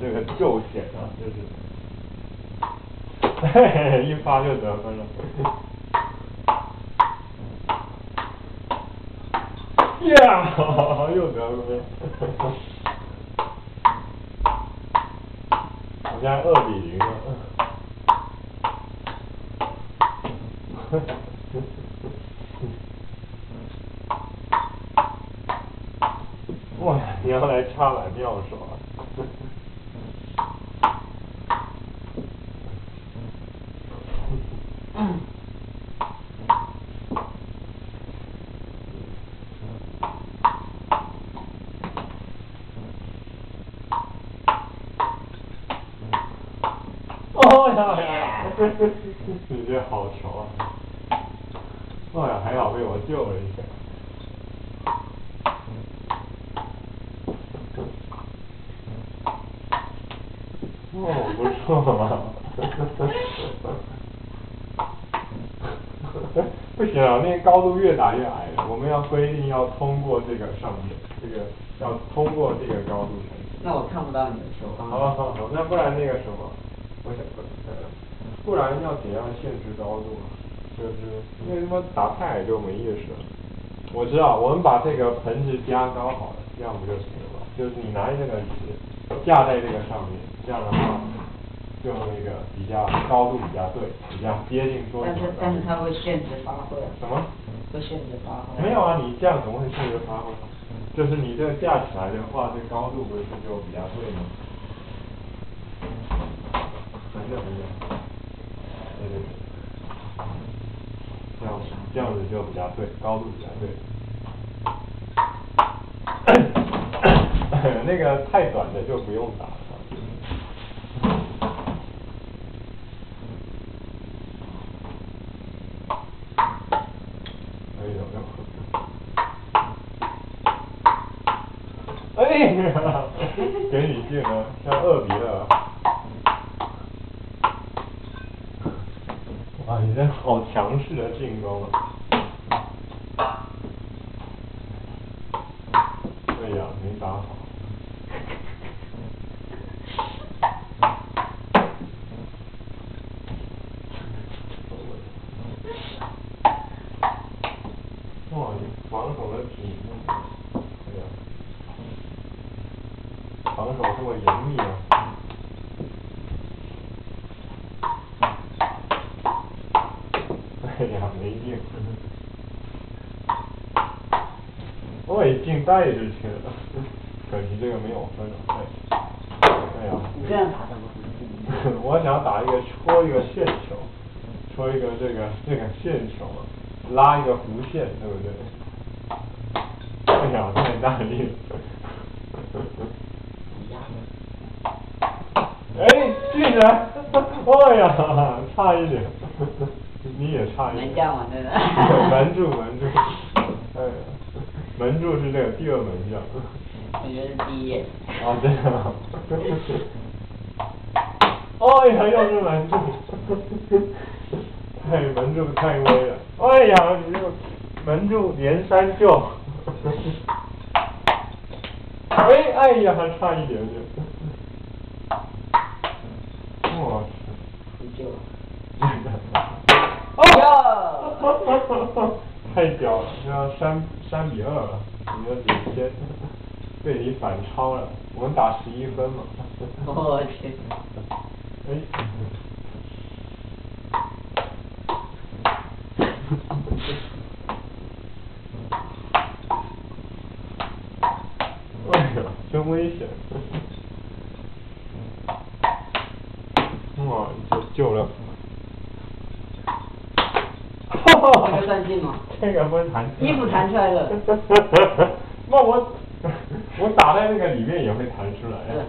这个救险啊，就是，嘿嘿，一发就得分了。呀，又得分了。我现在二比零了。哇，你要来插篮妙手啊！哦呀呀！你这好球啊！哎呀，还好被我救了一下。哦，不错嘛。不行啊，那个高度越打越矮了。我们要规定要通过这个上面，这个要通过这个高度才行。那我看不到你的球。好好好，那不然那个什么，我想，不然要怎样限制高度啊？就是因为他妈打太矮就没意思了。我知道，我们把这个盆子加高好了，这样不就行了吗？就是你拿这个纸架在这个上面，这样的话。就那个比较高度比较对，比较接近桌子。但是但是它会限制发挥。什么？会限制发挥。没有啊，你这样怎么会限制发挥？就是你这个架起来的话，这高度不是就比较对吗？很正很正。对对对。这样这样子就比较对，高度比较对。那个太短的就不用打了。哎呦。给你进了，像二比二。强势的进攻啊！哎呀，没打好。哇，你防守的挺。防守这么严密啊！哎呀，没进。我也进袋子去了，可惜这个没有分。哎呀。你这样打怎么分？我想打一个戳一个线球，戳一个这个这个线球，拉一个弧线，对不对？哎呀，太大力了。哎，进来！哎呀，差一点，你也差一点。门将嘛，这是。门柱，门柱。哎呀，门柱是这个第二门将。我觉得是第一。啊，这样。哎呀，又是门柱。太 门柱太威了！哎呀，你这个门柱连三救。哎，哎呀，还差一点点。哇塞！哦！太屌了，要三三比二了，你的领先被你反超了，我们打十一分嘛。我 天！哎。哎呦，真危险！哇，就救了！衣服弹出来了。那我 我打在那个里面也会弹出来。呀，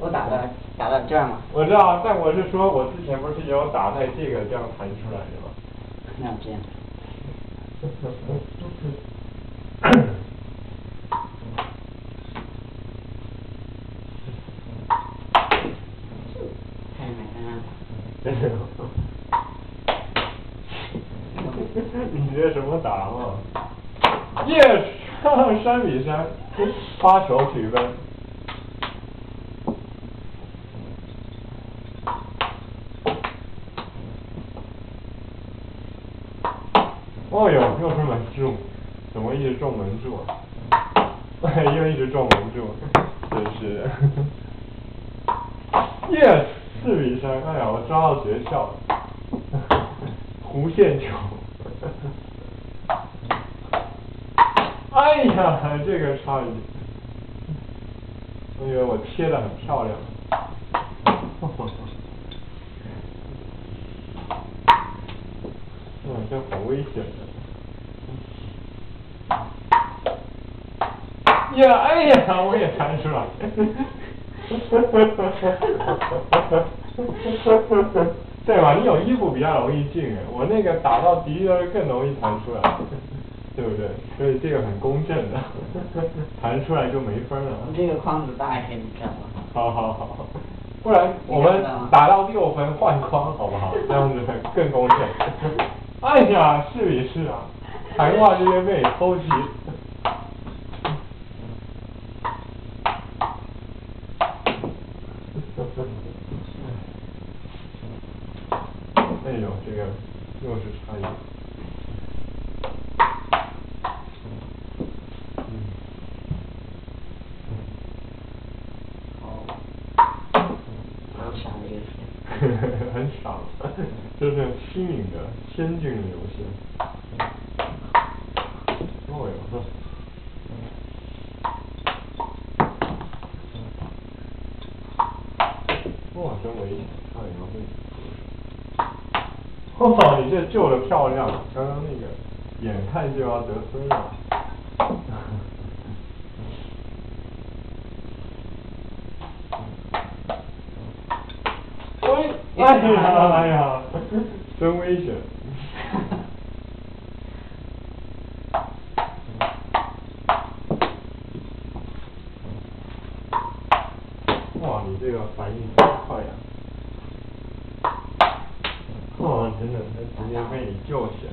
我打的打的这样嘛。我知道，但我是说，我之前不是有打在这个这样弹出来的吗？那这样。打吗？耶，山比三，发球取分。哦呦，又是门柱，怎么一直撞门柱？因为一直撞门柱，真是。yes，四比三，哎呀，我抓到诀窍，弧线球。哎呀，这个差一点，我以为我切的很漂亮。这好危险的。呀，哎呀，我也弹出来。对吧？你有衣服比较容易进，我那个打到敌人更容易弹出来，对不对？所以这个很公正的，弹出来就没分了。这个框子大一些，你知道吗？好好好，不然我们打到六分换框好不好？这样子更公正。哎呀，是比是啊，谈话这些被偷袭。哎呦，这个又是差一哦，很傻的游戏。很傻，这是新颖的、先进的游戏。哦哟。哇，真危险，差点要被。哇，你这救的漂亮，刚刚那个眼看就要得分了。哎，哎呀哎呀，真危险。哇，你这个反应真快呀！哇，真的，他直接被你救起来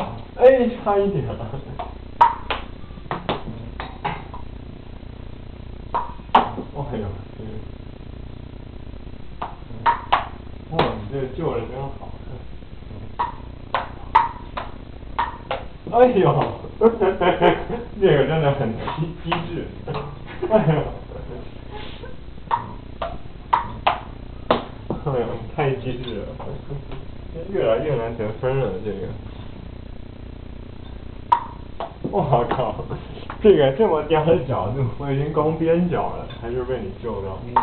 了。哎，差一点了。哎呦，这个。救的真好。哎呦，这个真的很机机智。哎呦。哎呦，太机智了，越来越难得分了这个。我靠，这个这么刁的角度，我已经攻边角了，还是被你救到。年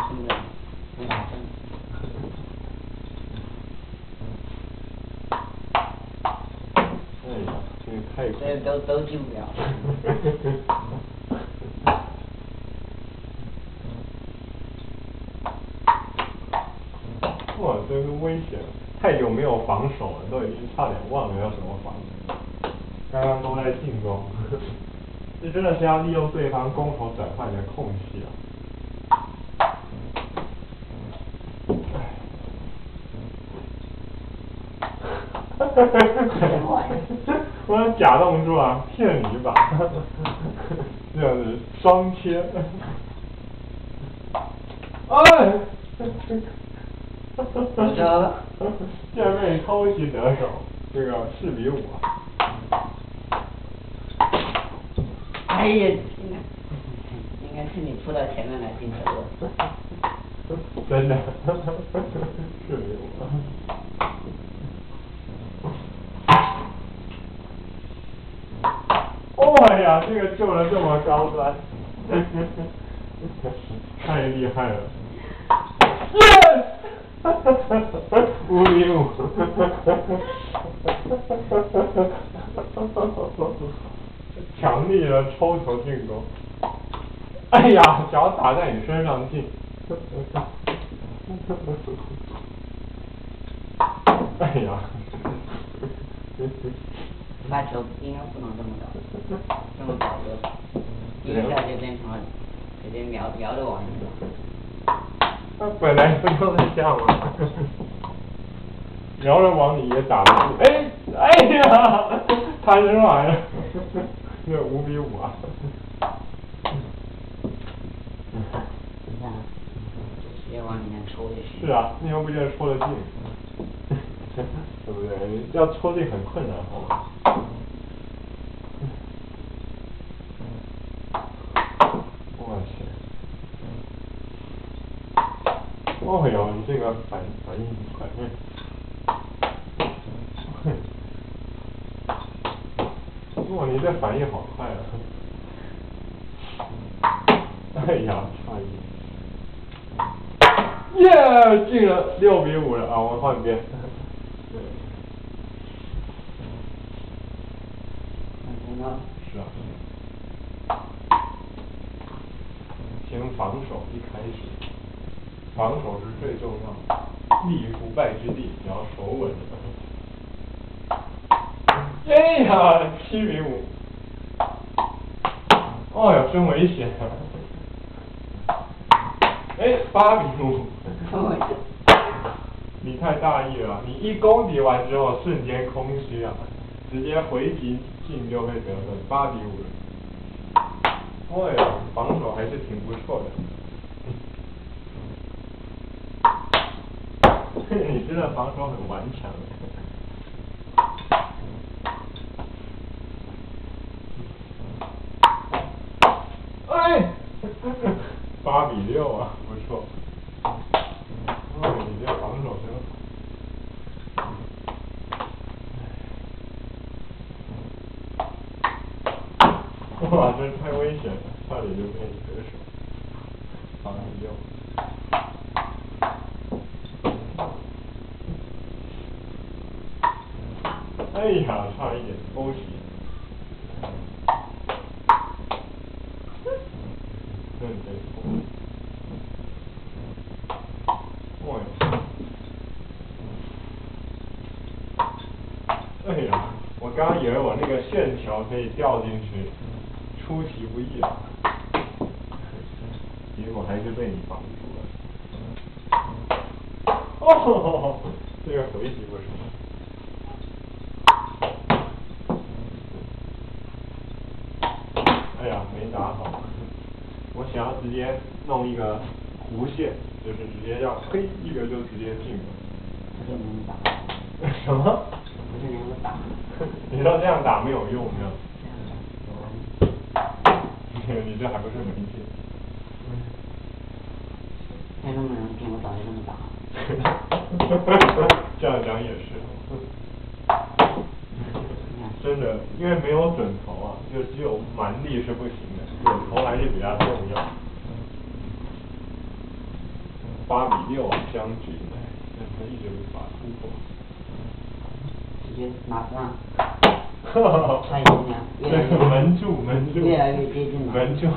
都都进不了。哇，真是危险！太久没有防守了，都已经差点忘了要怎么防。刚刚都在进攻，这真的是要利用对方攻守转换的空隙啊！哈哈哈我假动作啊，骗你吧，这样子双切。哎！我这，竟然被偷袭得手，这个四比五啊！哎呀，应该应该是你扑到前面来进球的。真的，四比五。哦呀，这个救的这么高端，太厉害了！耶！五比五，强力的抽球进攻，哎呀，脚打在你身上进，哎呀，发球应该不能这么搞，这么搞的，一下就变成了直接瞄瞄着网了。那本来不就是这样吗？瞄着往里也打不进，哎哎呀，弹出来了，这五比五啊！你看，直接往里面抽就行。是啊，那又不见得抽得进，对不对？要抽进很困难，好吗？哦哟，你这个反反应快，哇，你这反应好快啊！哎呀，差一点。耶，进了六比五了啊！我们换边。对。是啊。先防守，一开始，防守是最重要的，立于不败之地，你要守稳。哎呀，七比五。哦哟，真危险！哎，八比五。你太大意了，你一攻敌完之后瞬间空虚啊，直接回击进就会得分，八比五。哦哟，防守还是挺不错的。你真的防守很顽强。哎，八比六啊，不错。哦，你这防守真好。哇，这太危险了，差点就被你得手。八比六。哎呀，差一点，恭喜。对对。哇！哎呀，我刚刚以为我那个线条可以掉进去，出其不意了，结果还是被你防住了。哦，这个回击不错。哎呀，没打好。我想要直接弄一个弧线，就是直接要嘿一个就直接进了。不是你打。什么？不是你打。你说这样打没有用，你知道吗你这还不是没劲？再这么能进，我早就这么打了。这样讲也是。真的，因为没有准头啊，就只有蛮力是不行的，有头还是比较重要。八比六将军，但他一直无法突破。直接马上。门柱门柱。越来越接近了。门柱。